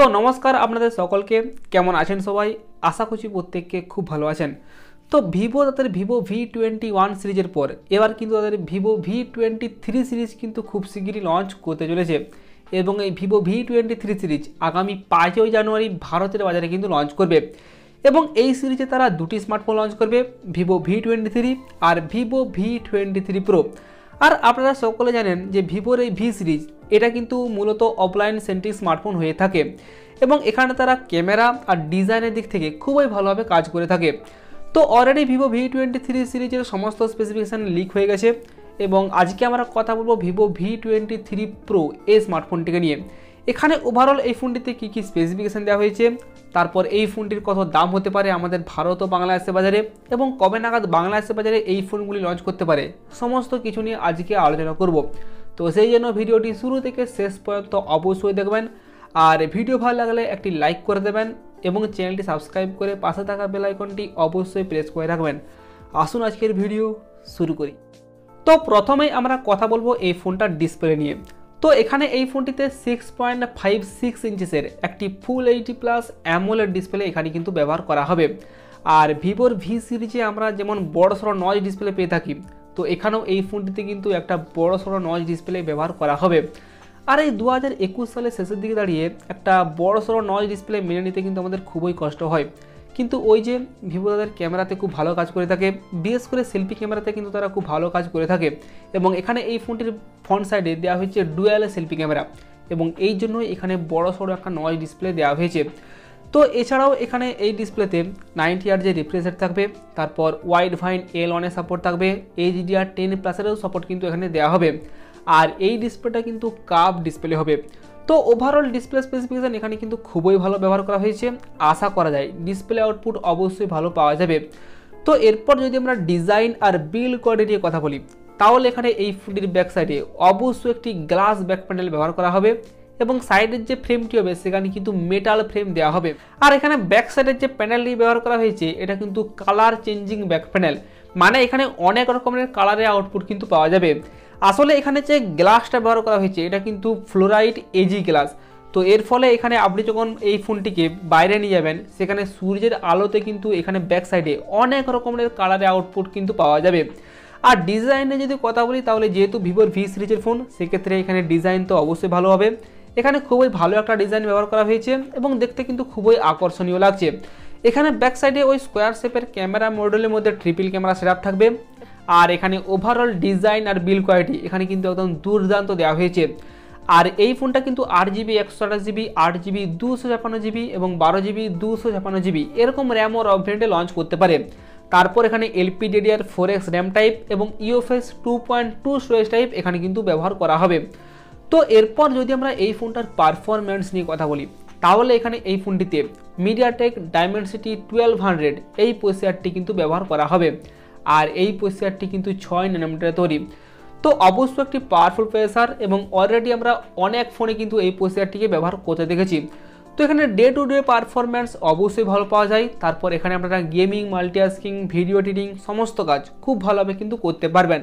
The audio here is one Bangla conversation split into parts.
তো নমস্কার আপনাদের সকলকে। কেমন আছেন সবাই? আশা করছি প্রত্যেককে খুব ভালো আছেন। তো ভিভো তাদের ভিভো ভি টোয়েন্টি ওয়ান সিরিজের পর, এবার কিন্তু তাদের Vivo V twenty three series কিন্তু খুব শীঘ্রই লঞ্চ করতে চলেছে। এবং এই Vivo V twenty three series আগামী পাঁচই জানুয়ারি ভারতের বাজারে কিন্তু লঞ্চ করবে। এবং এই সিরিজে তারা দুটি স্মার্টফোন লঞ্চ করবে, ভিভো ভি টোয়েন্টি থ্রি আর Vivo V twenty three pro আর আপনারা সকলে জানেন যে ভিভোর এই ভি সিরিজ এটা কিন্তু মূলত অফলাইন সেন্ট্রিক স্মার্টফোন হয়ে থাকে এবং এখানে তারা ক্যামেরা আর ডিজাইনের দিক থেকে খুবই ভালোভাবে কাজ করে থাকে। তো already Vivo V twenty three সিরিজের সমস্ত স্পেসিফিকেশান লিক হয়ে গেছে এবং আজকে আমরা কথা বলব Vivo V twenty three pro এই স্মার্টফোনটিকে নিয়ে। এখানে ওভারঅল এই ফোনটিতে কী কী স্পেসিফিকেশান দেওয়া হয়েছে, তারপর এই ফোনটির কত দাম হতে পারে আমাদের ভারত ও বাংলাদেশের বাজারে এবং কবে নাগাদ বাংলাদেশের বাজারে এই ফোনগুলি লঞ্চ করতে পারে, সমস্ত কিছু নিয়ে আজকে আলোচনা করব। তো সেই জন্য ভিডিওটি শুরু থেকে শেষ পর্যন্ত অবশ্যই দেখবেন। আর ভিডিও ভালো লাগলে একটি লাইক করে দেবেন এবং চ্যানেলটি সাবস্ক্রাইব করে পাশে থাকা বেল আইকনটি অবশ্যই প্রেস করে রাখবেন। আসুন আজকের ভিডিও শুরু করি। তো প্রথমেই আমরা কথা বলব এই ফোনটার ডিসপ্লে নিয়ে। তো এখানে এই ফোনটিতে সিক্স পয়েন্ট ফাইভ সিক্স ইঞ্চিসের একটি full HD plus AMOLED display এখানে কিন্তু ব্যবহার করা হবে। আর ভিভোর ভি সিরিজে আমরা যেমন বড় সড়ো নয় ডিসপ্লে পেয়ে থাকি তো এখানেও এই ফোনটিতে কিন্তু একটা বড় সড়ো নয় ডিসপ্লে ব্যবহার করা হবে। আর এই দু হাজার একুশ সালের শেষের দিকে দাঁড়িয়ে একটা বড় সড়ো নয় ডিসপ্লে মেনে নিতে কিন্তু আমাদের খুবই কষ্ট হয়। কিন্তু ওই যে ভিভো তাদের ক্যামেরাতে খুব ভালো কাজ করে থাকে, বিশেষ করে সেলফি ক্যামেরাতে কিন্তু তারা খুব ভালো কাজ করে থাকে এবং এখানে এই ফোনটির ফ্রন্ট সাইডে দেওয়া হয়েছে ডুয়াল সেলফি ক্যামেরা এবং এই জন্যই এখানে বড় সড়ো একটা নয় ডিসপ্লে দেওয়া হয়েছে। তো এছাড়াও এখানে এই ডিসপ্লেতে নাইনটি আর যে রিফ্রেশ থাকবে, তারপর ওয়াইড ভাইন এল ওয়ানের সাপোর্ট থাকবে এইচডিআর টেন প্লাসেরও সাপোর্ট কিন্তু এখানে দেওয়া হবে। আর এই ডিসপ্লেটা কিন্তু কাপ ডিসপ্লে হবে। তো ওভারঅল ডিসপ্লে স্পেসিফিকেশান এখানে কিন্তু খুবই ভালো ব্যবহার করা হয়েছে। আশা করা যায় ডিসপ্লে আউটপুট অবশ্যই ভালো পাওয়া যাবে। তো এরপর যদি আমরা ডিজাইন আর বিল কোয়ালিটি নিয়ে কথা বলি, তাহলে এখানে এই ফুটির ব্যাক সাইডে অবশ্যই একটি গ্লাস ব্যাক প্যানেল ব্যবহার করা হবে। এবং সাইডের যে ফ্রেমটি হবে, সেখানে কিন্তু মেটাল ফ্রেম দেওয়া হবে। আর এখানে ব্যাক সাইডের যে প্যানেলটি ব্যবহার করা হয়েছে, এটা কিন্তু কালার চেঞ্জিং ব্যাক প্যানেল মানে এখানে অনেক রকমের কালারের আউটপুট কিন্তু পাওয়া যাবে। আসলে এখানে যে গ্লাসটা ব্যবহার করা হয়েছে, এটা কিন্তু ফ্লোরাইড এজি গ্লাস তো এর ফলে এখানে আপনি যখন এই ফোনটিকে বাইরে নিয়ে যাবেন, সেখানে সূর্যের আলোতে কিন্তু এখানে ব্যাক সাইডে অনেক রকমের কালারের আউটপুট কিন্তু পাওয়া যাবে। আর ডিজাইনে যদি কথা বলি, তাহলে যেহেতু ভিভোর ভি সিরিজের ফোন সেক্ষেত্রে এখানে ডিজাইন তো অবশ্যই ভালো হবে। এখানে খুবই ভালো একটা ডিজাইন ব্যবহার করা হয়েছে এবং দেখতে কিন্তু খুবই আকর্ষণীয় লাগছে। এখানে ব্যাক সাইডে ওই স্কোয়ার শেপের ক্যামেরা মডেলের মধ্যে ট্রিপল ক্যামেরা সেট থাকবে আর এখানে ওভারঅল ডিজাইন আর বিল কোয়ালিটি এখানে কিন্তু একদম দুর্দান্ত দেওয়া হয়েছে। আর এই ফোনটা কিন্তু আট জিবি একশো আঠাশ জিবি আট জিবি দুশো ছাপান্ন জিবি এবং বারো জিবি দুশো ছাপান্ন জিবি এরকম র্যাম ও রম লঞ্চ করতে পারে। তারপর এখানে LPDDR four X RAM type এবং UFS two point two storage type এখানে কিন্তু ব্যবহার করা হবে। তো এরপর যদি আমরা এই ফোনটার পারফরম্যান্স নিয়ে কথা বলি, তাহলে এখানে এই ফোনটিতে মিডিয়াটেক ডায়মেন্সিটি টুয়েলভ হান্ড্রেড এই প্রসেসরটি কিন্তু ব্যবহার করা হবে। আর এই প্রসেসরটি কিন্তু ছয় ন্যানোমিটার তৈরি। তো অবশ্য একটি পাওয়ারফুল প্রসেসর এবং অলরেডি আমরা অনেক ফোনে কিন্তু এই প্রসেসরটিকে ব্যবহার করতে দেখেছি। তো এখানে ডে টু ডে পারফরম্যান্স অবশ্যই ভালো পাওয়া যায়। তারপর এখানে আপনারা গেমিং মাল্টিটাস্কিং ভিডিও এডিটিং সমস্ত কাজ খুব ভালোভাবে কিন্তু করতে পারবেন।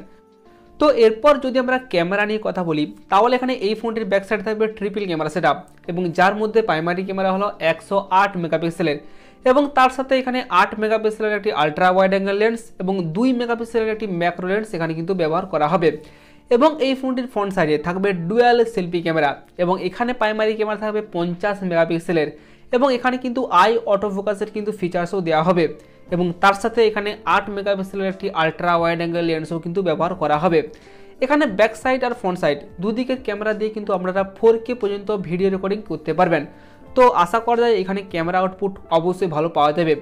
তো এরপর যদি আমরা ক্যামেরা নিয়ে কথা বলি, তাহলে এখানে এই ফোনটির ব্যাক সাইড থাকবে ট্রিপল ক্যামেরা সেট এবং যার মধ্যে প্রাইমারি ক্যামেরা হলো একশো আট মেগাপিক্সেলের এবং তার সাথে এখানে আট মেগাপিক্সেলের একটি আলট্রা ওয়াইড অ্যাঙ্গেল লেন্স এবং দুই মেগাপিক্সেলের একটি ম্যাক্রো লেন্স এখানে কিন্তু ব্যবহার করা হবে। এবং এই ফোনটির ফ্রন্ট সাইডে থাকবে ডুয়াল সেলফি ক্যামেরা এবং এখানে প্রাইমারি ক্যামেরা থাকবে পঞ্চাশ মেগাপিক্সেলের এবং এখানে কিন্তু আই অটো ফোকাসের কিন্তু ফিচার্সও দেওয়া হবে। এবং তার সাথে এখানে আট মেগাপিক্সেলের একটি আলট্রা ওয়াইড অ্যাঙ্গেল লেন্সও কিন্তু ব্যবহার করা হবে। এখানে ব্যাক সাইড আর ফ্রন্ট সাইড দুদিকের ক্যামেরা দিয়ে কিন্তু আপনারা ফোর কে পর্যন্ত ভিডিও রেকর্ডিং করতে পারবেন। তো আশা করা যায় এখানে ক্যামেরা আউটপুট অবশ্যই ভালো পাওয়া যাবে।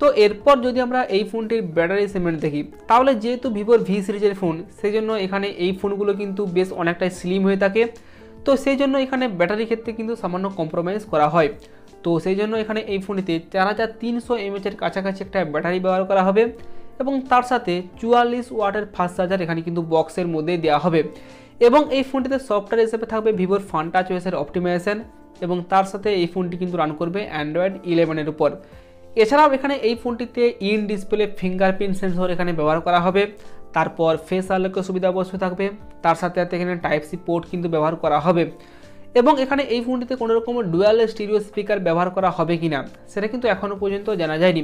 তো এরপর যদি আমরা এই ফোনটির ব্যাটারি সেগমেন্ট দেখি, তাহলে যেহেতু ভিভোর ভি সিরিজের ফোন সেই জন্য এখানে এই ফোনগুলো কিন্তু বেশ অনেকটাই স্লিম হয়ে থাকে। তো সেই জন্য এখানে ব্যাটারি ক্ষেত্রে কিন্তু সামান্য কম্প্রোমাইজ করা হয়। তো সেই জন্য এখানে এই ফোনটিতে চার হাজার তিনশো এমএচের কাছাকাছি একটা ব্যাটারি ব্যবহার করা হবে এবং তার সাথে চুয়াল্লিশ ওয়াটের ফাস্ট চার্জার এখানে কিন্তু বক্সের মধ্যে দেওয়া হবে। এবং এই ফোনটিতে সফটওয়্যার হিসেবে থাকবে ভিভোর ফান্টা চয়েসের অপটিমাইজেশন এবং তার সাথে এই ফোনটি কিন্তু রান করবে অ্যান্ড্রয়েড ইলেভেনের উপর। এছাড়াও এখানে এই ফোনটিতে ইন ডিসপ্লে ফিঙ্গারপ্রিন্ট সেন্সর এখানে ব্যবহার করা হবে। তারপর ফেস আলোকের সুবিধা অবশ্যই থাকবে। তার সাথে সাথে এখানে টাইপ সি পোর্ট কিন্তু ব্যবহার করা হবে। এবং এখানে এই ফোনটিতে কোনো রকম ডুয়াল স্টিরিও স্পিকার ব্যবহার করা হবে কি না সেটা কিন্তু এখনও পর্যন্ত জানা যায়নি।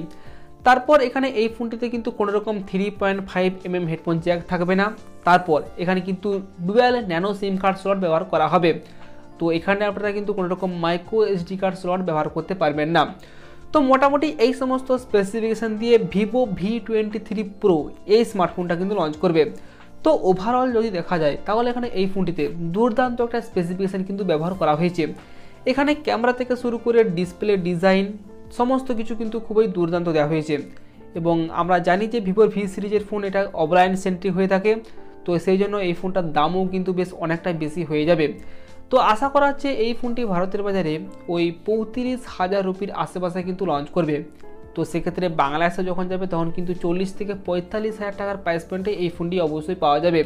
তারপর এখানে এই ফোনটিতে কিন্তু কোনো রকম three point five MM headphone jack থাকবে না। তারপর এখানে কিন্তু dual nano SIM card slot ব্যবহার করা হবে। তো এখানে আপনারা কিন্তু কোনো রকম মাইক্রো এসডি কার্ড স্লট ব্যবহার করতে পারবেন না। তো মোটামুটি এই সমস্ত স্পেসিফিকেশান দিয়ে Vivo V twenty three pro এই স্মার্টফোনটা কিন্তু লঞ্চ করবে। তো ওভারঅল যদি দেখা যায়, তাহলে এখানে এই ফোনটিতে দুর্দান্ত একটা স্পেসিফিকেশান কিন্তু ব্যবহার করা হয়েছে। এখানে ক্যামেরা থেকে শুরু করে ডিসপ্লে ডিজাইন সমস্ত কিছু কিন্তু খুবই দুর্দান্ত দেওয়া হয়েছে। এবং আমরা জানি যে ভিভোর ভি সিরিজের ফোন এটা অফলাইন সেন্ট্রিক হয়ে থাকে, তো সেই জন্য এই ফোনটার দামও কিন্তু বেশ অনেকটাই বেশি হয়ে যাবে। তো আশা করা হচ্ছে এই ফোনটি ভারতের বাজারে ওই পঁয়ত্রিশ হাজার রুপির আশেপাশে কিন্তু লঞ্চ করবে। তো সেক্ষেত্রে বাংলাদেশে যখন যাবে, তখন কিন্তু চল্লিশ থেকে পঁয়তাল্লিশ হাজার টাকার প্রাইস পয়েন্টে এই ফোনটি অবশ্যই পাওয়া যাবে।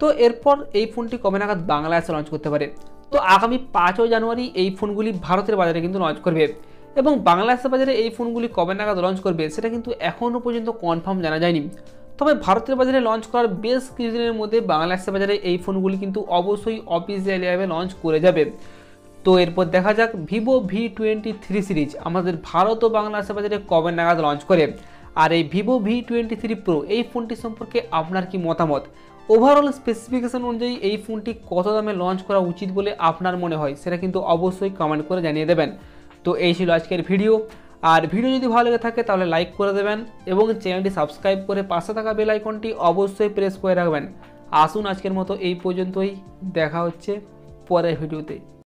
তো এরপর এই ফোনটি কবে নাগাদ বাংলাদেশে লঞ্চ করতে পারে? তো আগামী পাঁচই জানুয়ারি এই ফোনগুলি ভারতের বাজারে কিন্তু লঞ্চ করবে এবং বাংলাদেশের বাজারে এই ফোনগুলি কবে নাগাদ লঞ্চ করবে, সেটা কিন্তু এখনও পর্যন্ত কনফার্ম জানা যায়নি। তবে ভারতের বাজারে লঞ্চ করার বেশ কিছুদিনের মধ্যে বাংলাদেশের বাজারে এই ফোনগুলি কিন্তু অবশ্যই অফিসিয়ালিভাবে লঞ্চ করে যাবে। তো এরপর দেখা যাক Vivo V twenty three series আমাদের ভারত ও বাংলাদেশের বাজারে কবে নাগাদ লঞ্চ করে। আর এই Vivo V twenty three pro এই ফোনটি সম্পর্কে আপনার কি মতামত? ওভারঅল স্পেসিফিকেশন অনুযায়ী এই ফোনটি কত দামে লঞ্চ করা উচিত বলে আপনার মনে হয়? সেটা কিন্তু অবশ্যই কমেন্ট করে জানিয়ে দেবেন। তো এই ছিল আজকের ভিডিও। আর ভিডিও যদি ভালো লেগে থাকে তাহলে লাইক করে দেবেন এবং চ্যানেলটি সাবস্ক্রাইব করে পাশে থাকা বেল আইকনটি অবশ্যই প্রেস করে রাখবেন। আসুন আজকের মতো এই পর্যন্তই। দেখা হচ্ছে পরের ভিডিওতে।